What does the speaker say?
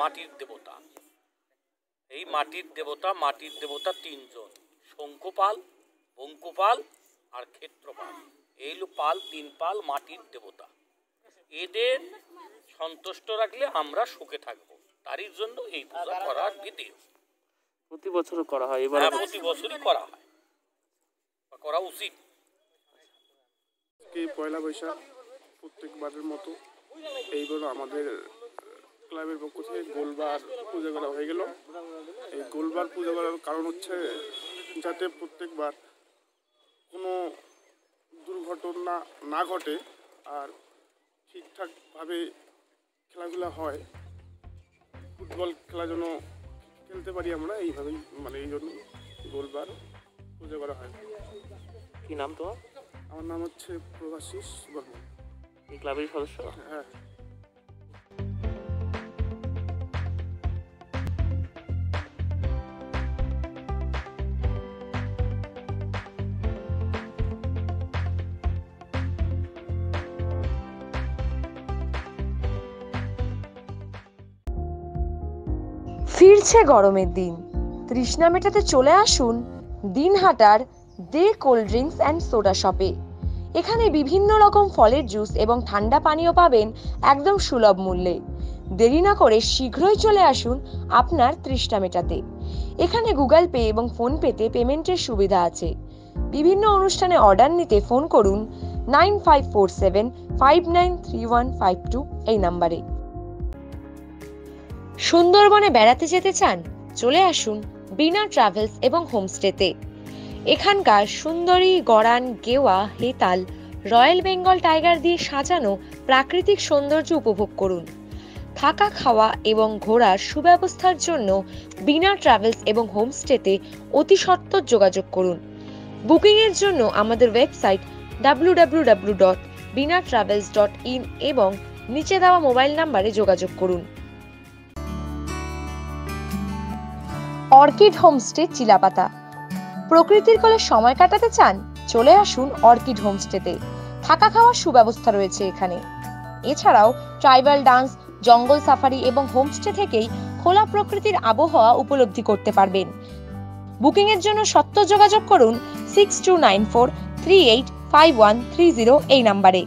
মাটির দেবতা। এই মাটির দেবতা মাটির দেবতা তিনজন। শঙ্কুপাল বঙ্কুপাল আর ক্ষেত্রপাল। এই পাল তিন পাল মাটির দেবতা। এদের সন্তুষ্ট রাখলে আমরা সুখে থাকব। তারই জন্য এই পূজা করার বিধি। প্রতি বছর করা হয় এবার হ্যাঁ প্রতি বছরই করা হয়। করা উচিত। কি পয়লা বৈশাখ প্রত্যেকবারের মতো এইবার আমাদের ক্লাবের পক্ষ থেকে গোলবার পূজা করা হয়ে গেল। এই গোলবার পূজা করার কারণ হচ্ছে যাতে প্রত্যেকবার কোনো দুর্ঘটনা না ঘটে আর ঠিকঠাকভাবে খেলাধুলা হয় ফুটবল খেলা যেন খেলতে পারি আমরা এইভাবেই মানে এই জন্য গোলবার পূজা করা হয়। কি নাম তোমার? আমার নাম হচ্ছে প্রভাশিস বর্মন। এই ক্লাবের সদস্য? হ্যাঁ। ফিরছে গরমের দিন। তৃষ্ণা মেটাতে চলে আসুন দিনহাটার Dey cold drinks and soda শপে। এখানে বিভিন্ন রকম ফলের জুস এবং ঠান্ডা পানীয় পাবেন একদম সুলভ মূল্যে। দেরি না করে শীঘ্রই চলে আসুন আপনার তৃষ্ণা মেটাতে। এখানে গুগল পে এবং ফোন পেতে পেমেন্টের সুবিধা আছে। বিভিন্ন অনুষ্ঠানে অর্ডার নিতে ফোন করুন nine five four seven five nine three one five two এই নাম্বারে। সুন্দরবনে বেড়াতে যেতে চান? চলে আসুন বিনা ট্রাভেলস এবং হোমস্টেতে। এখানকার সুন্দরী গড়ান গেওয়া হেতাল রয়্যাল বেঙ্গল টাইগার দিয়ে সাজানো প্রাকৃতিক সৌন্দর্য উপভোগ করুন। থাকা, খাওয়া এবং ঘোরার সুব্যবস্থার জন্য বিনা ট্রাভেলস এবং হোমস্টেতে অতি সত্বর যোগাযোগ করুন। বুকিংয়ের জন্য আমাদের website W dot Bina travels dot in এবং নিচে দেওয়া মোবাইল নাম্বারে যোগাযোগ করুন। Orchid homestay Chilapata. প্রকৃতির কোলে সময় কাটাতে চান, চলে আসুন অর্কিড হোমস্টেতে। থাকা খাওয়ার সুব্যবস্থা রয়েছে এখানে। এছাড়াও ট্রাইবাল ডান্স, জঙ্গল সাফারি এবং হোমস্টে থেকেই খোলা প্রকৃতির আবহাওয়া উপলব্ধি করতে পারবেন। বুকিং এর জন্য সত্য যোগাযোগ করুন six two nine four three eight five one three zero এই নাম্বারে।